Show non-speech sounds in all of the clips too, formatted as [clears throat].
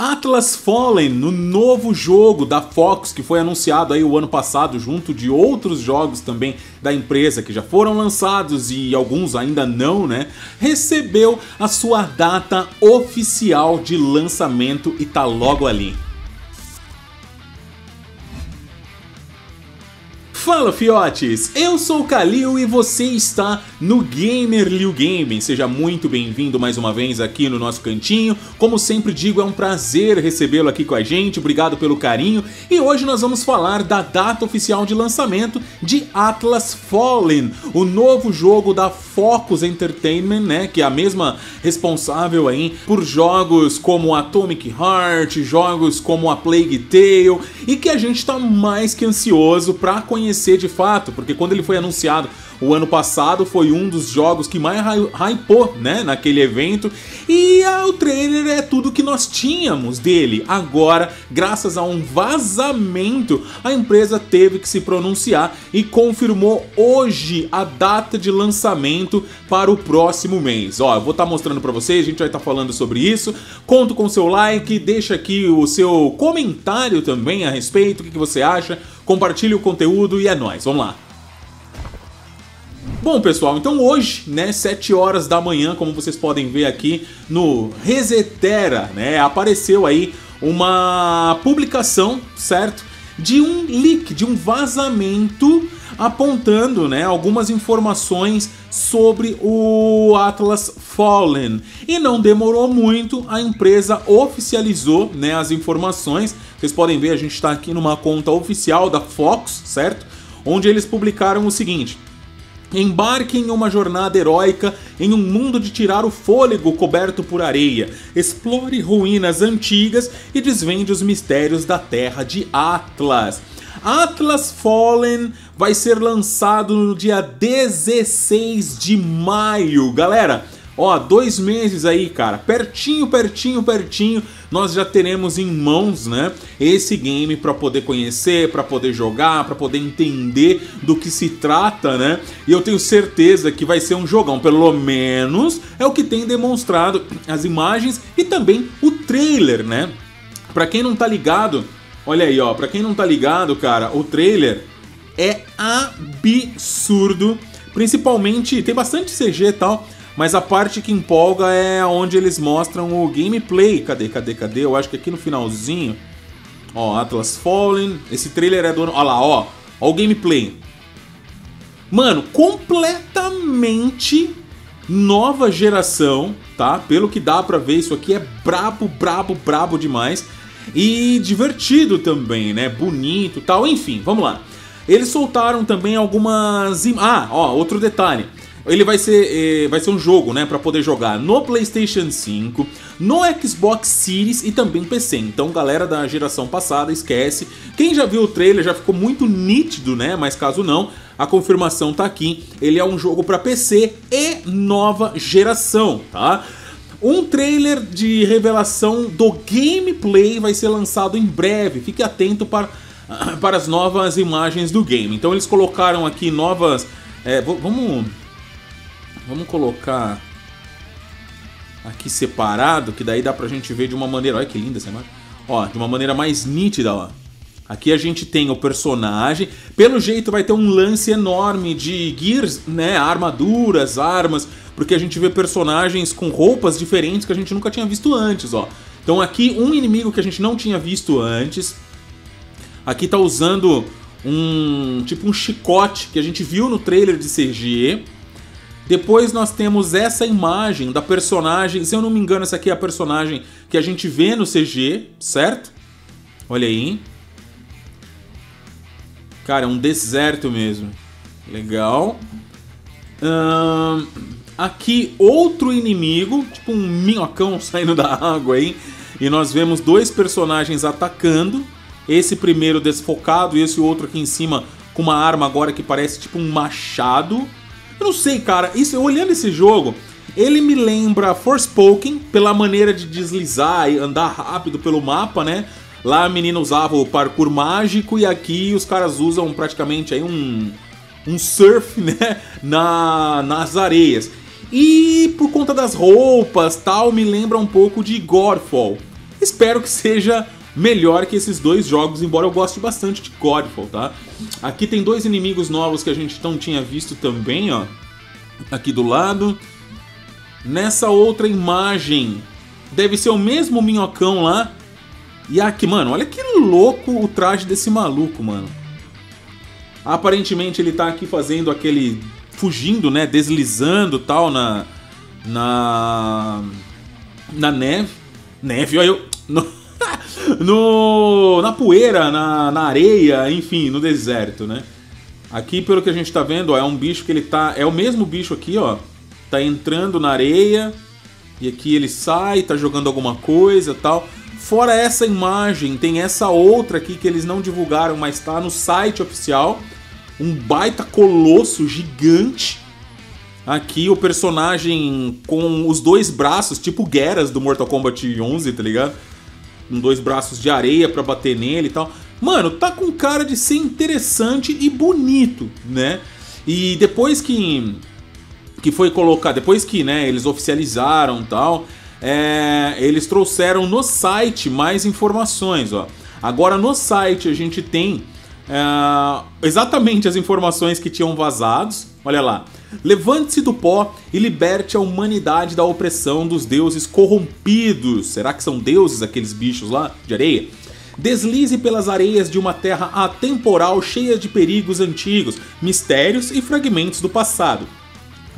Atlas Fallen, no novo jogo da Fox que foi anunciado aí o ano passado junto de outros jogos também da empresa que já foram lançados e alguns ainda não, né? Recebeu a sua data oficial de lançamento e tá logo ali. Fala fiotes, eu sou o Kalil e você está no Gamer Liu Gaming. Seja muito bem-vindo mais uma vez aqui no nosso cantinho. Como sempre digo, é um prazer recebê-lo aqui com a gente. Obrigado pelo carinho. E hoje nós vamos falar da data oficial de lançamento de Atlas Fallen, o novo jogo da Focus Entertainment, né, que é a mesma responsável aí por jogos como Atomic Heart, jogos como a Plague Tale e que a gente está mais que ansioso para conhecer conhecer de fato, porque quando ele foi anunciado o ano passado foi um dos jogos que mais hypou, né, naquele evento. E ah, o trailer é tudo que nós tínhamos dele. Agora, graças a um vazamento, a empresa teve que se pronunciar e confirmou hoje a data de lançamento para o próximo mês. Ó, eu vou estar tá mostrando para vocês, a gente vai estar tá falando sobre isso. Conto com seu like, deixa aqui o seu comentário também a respeito, o que, que você acha. Compartilhe o conteúdo e é nóis, vamos lá. Bom, pessoal, então hoje, né, 7 horas da manhã, como vocês podem ver aqui no Resetera, né, apareceu aí uma publicação, certo? De um leak, de um vazamento apontando, né, algumas informações sobre o Atlas Fallen. E não demorou muito, a empresa oficializou, né, as informações. Vocês podem ver, a gente está aqui numa conta oficial da Fox, certo? Onde eles publicaram o seguinte: Embarque em uma jornada heróica em um mundo de tirar o fôlego coberto por areia. Explore ruínas antigas e desvende os mistérios da terra de Atlas. Atlas Fallen vai ser lançado no dia 16 de maio. Galera, Ó, dois meses aí, cara, pertinho, pertinho, pertinho, nós já teremos em mãos, né, esse game para poder conhecer, para poder jogar, para poder entender do que se trata, né? E eu tenho certeza que vai ser um jogão, pelo menos é o que tem demonstrado as imagens e também o trailer, né? Para quem não tá ligado, olha aí, ó, para quem não tá ligado, cara, o trailer é absurdo, principalmente tem bastante CG e tal, mas a parte que empolga é onde eles mostram o gameplay. Cadê, cadê, cadê? Eu acho que aqui no finalzinho. Ó, Atlas Fallen. Esse trailer é do. Olha lá, ó. Ó o gameplay. Mano, completamente nova geração, tá? Pelo que dá pra ver, isso aqui é brabo, brabo, brabo demais. E divertido também, né? Bonito tal. Enfim, vamos lá. Eles soltaram também algumas. Ah, ó, outro detalhe. Ele vai ser, eh, vai ser um jogo, né, para poder jogar no PlayStation 5, no Xbox Series e também PC. Então, galera da geração passada, esquece. Quem já viu o trailer já ficou muito nítido, né? Mas caso não, a confirmação tá aqui. Ele é um jogo para PC e nova geração, tá? Um trailer de revelação do gameplay vai ser lançado em breve. Fique atento para, [clears throat] para as novas imagens do game. Então eles colocaram aqui novas. É, vamos Vamos colocar aqui separado, que daí dá pra gente ver de uma maneira... Olha que linda essa imagem. Ó, de uma maneira mais nítida, ó. Aqui a gente tem o personagem. Pelo jeito vai ter um lance enorme de gears, né? Armaduras, armas. Porque a gente vê personagens com roupas diferentes que a gente nunca tinha visto antes, ó. Então aqui um inimigo que a gente não tinha visto antes. Aqui tá usando um tipo um chicote que a gente viu no trailer de CG. Depois nós temos essa imagem da personagem, se eu não me engano, essa aqui é a personagem que a gente vê no CG, certo? Olha aí. Cara, é um deserto mesmo. Legal. Aqui outro inimigo, tipo um minhocão [laughs] saindo da água aí. E nós vemos dois personagens atacando. Esse primeiro desfocado e esse outro aqui em cima com uma arma agora que parece tipo um machado. Eu não sei, cara. Isso, olhando esse jogo, ele me lembra Forspoken pela maneira de deslizar e andar rápido pelo mapa, né? Lá a menina usava o parkour mágico e aqui os caras usam praticamente aí um, um surf, [laughs] né? Na, nas areias. E por conta das roupas tal, me lembra um pouco de Godfall. Espero que seja melhor que esses dois jogos, embora eu goste bastante de Godfall, tá? Aqui tem dois inimigos novos que a gente não tinha visto também, ó. Aqui do lado. Nessa outra imagem, deve ser o mesmo minhocão lá. E aqui, mano, olha que louco o traje desse maluco, mano. Aparentemente ele tá aqui fazendo aquele... Fugindo, né? Deslizando tal na... Na... Na neve. Neve, olha eu... No... na poeira, na, na areia, enfim, no deserto, né? Aqui, pelo que a gente tá vendo, ó, é um bicho que ele tá. É o mesmo bicho aqui, ó. Tá entrando na areia. E aqui ele sai, tá jogando alguma coisa tal. Fora essa imagem, tem essa outra aqui que eles não divulgaram, mas tá no site oficial. Um baita colosso gigante. Aqui o personagem com os dois braços, tipo Geras do Mortal Kombat 11, tá ligado? Com dois braços de areia para bater nele e tal. Mano, tá com cara de ser interessante e bonito, né? E depois que que foi colocado, depois que, né, eles oficializaram tal, é, eles trouxeram no site mais informações, ó. Agora no site a gente tem é, exatamente as informações que tinham vazados. Olha lá. Levante-se do pó e liberte a humanidade da opressão dos deuses corrompidos. Será que são deuses aqueles bichos lá de areia? Deslize pelas areias de uma terra atemporal cheia de perigos antigos, mistérios e fragmentos do passado.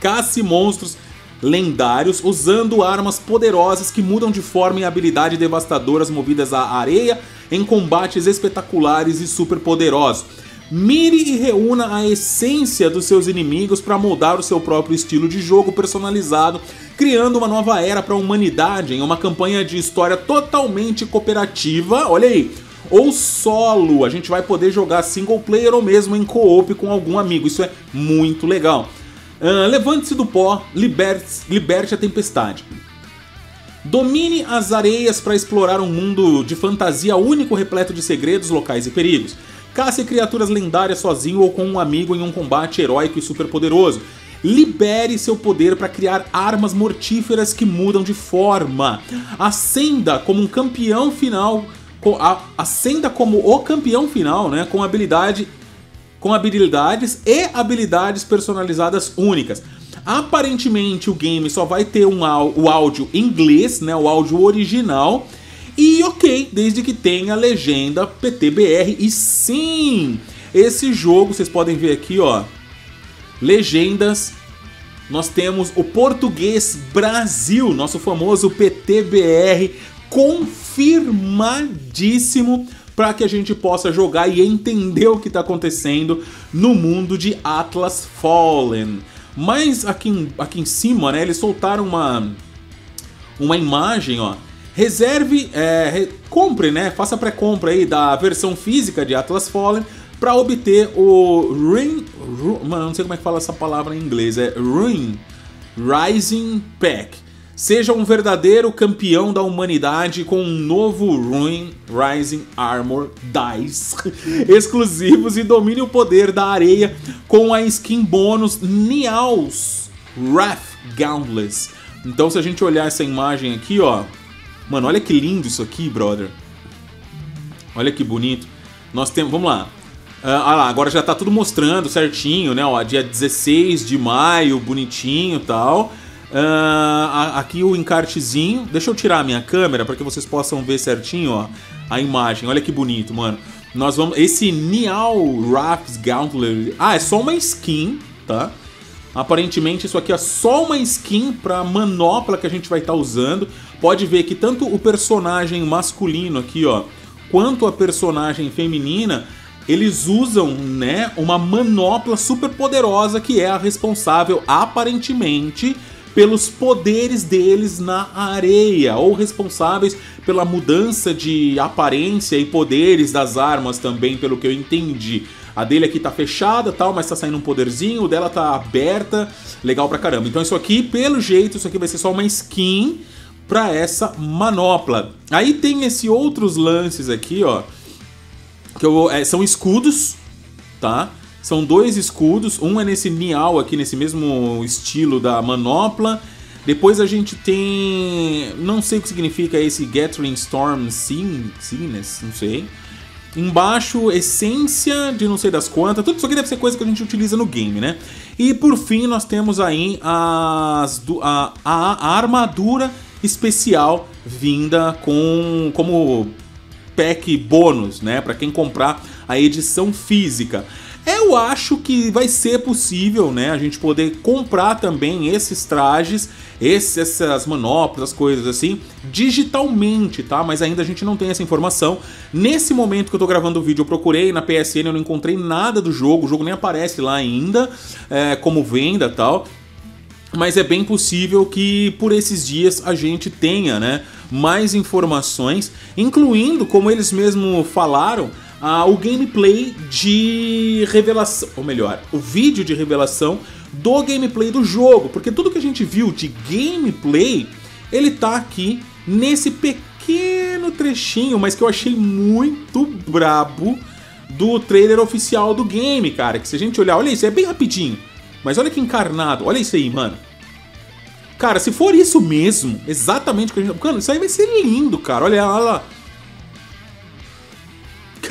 Casse monstros lendários usando armas poderosas que mudam de forma e habilidade devastadoras movidas à areia em combates espetaculares e super poderosos. Mire e reúna a essência dos seus inimigos para moldar o seu próprio estilo de jogo personalizado, criando uma nova era para a humanidade em uma campanha de história totalmente cooperativa. Olha aí, ou solo. A gente vai poder jogar single player ou mesmo em co-op com algum amigo. Isso é muito legal. Uh, Levante-se do pó, liberte, liberte a tempestade. Domine as areias para explorar um mundo de fantasia único repleto de segredos, locais e perigos. Caça criaturas lendárias sozinho ou com um amigo em um combate heróico e superpoderoso. Libere seu poder para criar armas mortíferas que mudam de forma. Ascenda como um campeão final. Ascenda como o campeão final, né? Com habilidade. Com habilidades e habilidades personalizadas únicas. Aparentemente o game só vai ter um, o áudio inglês, né? O áudio original e ok, desde que tenha legenda PTBR. E sim, esse jogo, vocês podem ver aqui, ó. Legendas. Nós temos o português Brasil, nosso famoso PTBR, confirmadíssimo para que a gente possa jogar e entender o que está acontecendo no mundo de Atlas Fallen. Mas aqui, aqui em cima, né, eles soltaram uma, uma imagem, ó, Reserve, é, re, compre, né? Faça pré-compra aí da versão física de Atlas Fallen para obter o Ring, mano, não sei como é que fala essa palavra em inglês, é Ring Rising Pack. Seja um verdadeiro campeão da humanidade com um novo Ruin Rising Armor Dice [laughs] exclusivos e domine o poder da areia com a skin bônus Niaus Wrath Gauntless. Então se a gente olhar essa imagem aqui, ó, Mano, olha que lindo isso aqui, brother. Olha que bonito. Nós temos, vamos lá. Ah lá, agora já tá tudo mostrando certinho, né? Ó, dia 16 de maio, bonitinho e tal. Uh, aqui o encartezinho. Deixa eu tirar a minha câmera para que vocês possam ver certinho, ó, a imagem. Olha que bonito, mano. Nós vamos. Esse Nial Raps Gauntlet. Ah, é só uma skin, tá? Aparentemente isso aqui é só uma skin para manopla que a gente vai estar tá usando. Pode ver que tanto o personagem masculino aqui, ó, quanto a personagem feminina, eles usam, né, uma manopla super poderosa que é a responsável aparentemente pelos poderes deles na areia, ou responsáveis pela mudança de aparência e poderes das armas também, pelo que eu entendi. A dele aqui tá fechada tal, mas tá saindo um poderzinho. O dela tá aberta. Legal pra caramba. Então isso aqui, pelo jeito, isso aqui vai ser só uma skin pra essa manopla. Aí tem esses outros lances aqui, ó. Que eu, é, são escudos, tá? São dois escudos. Um é nesse nial aqui, nesse mesmo estilo da manopla. Depois a gente tem. Não sei o que significa esse Gathering Storm Cygnus, não sei. Embaixo, essência de não sei das quantas. Tudo isso aqui deve ser coisa que a gente utiliza no game, né? E por fim, nós temos aí as, a, a, a armadura especial vinda com como pack bônus, né? Para quem comprar a edição física. Eu acho que vai ser possível, né, a gente poder comprar também esses trajes, esses, essas manoplas, coisas assim, digitalmente, tá? Mas ainda a gente não tem essa informação. Nesse momento que eu tô gravando o vídeo, eu procurei na PSN, eu não encontrei nada do jogo, o jogo nem aparece lá ainda, é, como venda tal. Mas é bem possível que por esses dias a gente tenha, né, mais informações, incluindo, como eles mesmo falaram, ah, o gameplay de revelação, ou melhor, o vídeo de revelação do gameplay do jogo, porque tudo que a gente viu de gameplay, ele tá aqui nesse pequeno trechinho, mas que eu achei muito brabo do trailer oficial do game, cara, que se a gente olhar, olha isso, é bem rapidinho, mas olha que encarnado, olha isso aí, mano. Cara, se for isso mesmo, exatamente o que a gente. Mano, isso aí vai ser lindo, cara. Olha lá.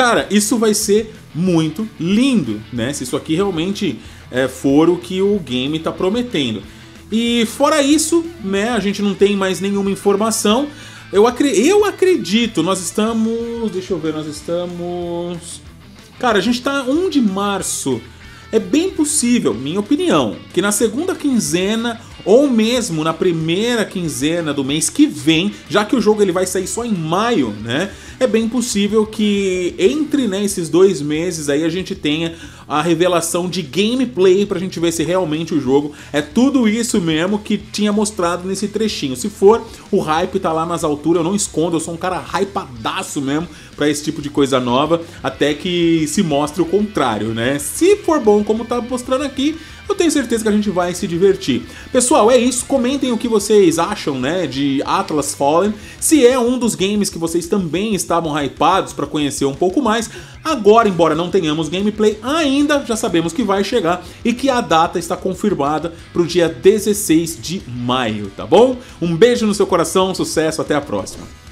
Cara, isso vai ser muito lindo, né? Se isso aqui realmente é, for o que o game tá prometendo. E fora isso, né, a gente não tem mais nenhuma informação. Eu, eu acredito, nós estamos. Deixa eu ver, nós estamos. Cara, a gente tá 1 de março. É bem possível, minha opinião, que na segunda quinzena ou mesmo na primeira quinzena do mês que vem, já que o jogo ele vai sair só em maio, né? É bem possível que entre né, esses dois meses aí a gente tenha a revelação de gameplay pra gente ver se realmente o jogo é tudo isso mesmo que tinha mostrado nesse trechinho. Se for, o hype tá lá nas alturas, eu não escondo, eu sou um cara hypadaço mesmo para esse tipo de coisa nova, até que se mostre o contrário, né? Se for bom como tá mostrando aqui, eu tenho certeza que a gente vai se divertir. Pessoal, é isso. Comentem o que vocês acham, né, de Atlas Fallen. Se é um dos games que vocês também estavam hypados para conhecer um pouco mais. Agora, embora não tenhamos gameplay ainda, já sabemos que vai chegar e que a data está confirmada para o dia 16 de maio, tá bom? Um beijo no seu coração, sucesso, até a próxima.